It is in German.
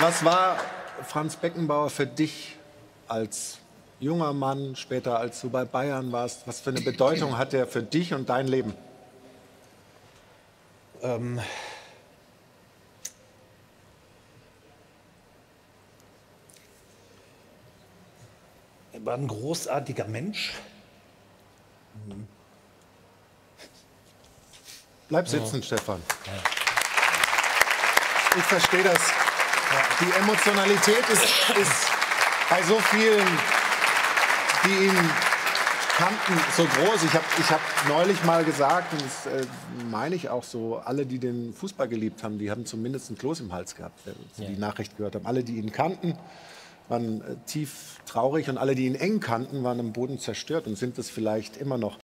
was war Franz Beckenbauer für dich als junger Mann, später als du bei Bayern warst? Was für eine Bedeutung hat er für dich und dein Leben? Ähm, er war ein großartiger Mensch. Bleib sitzen, Stefan. Ich verstehe das. Die Emotionalität ist, ist bei so vielen, die ihn kannten, so groß. Ich habe ich hab neulich mal gesagt, und das äh, meine ich auch so, alle, die den Fußball geliebt haben, die haben zumindest ein Kloß im Hals gehabt, wenn sie die Nachricht gehört haben. Alle, die ihn kannten, waren äh, tief traurig und alle, die ihn eng kannten, waren am Boden zerstört und sind es vielleicht immer noch.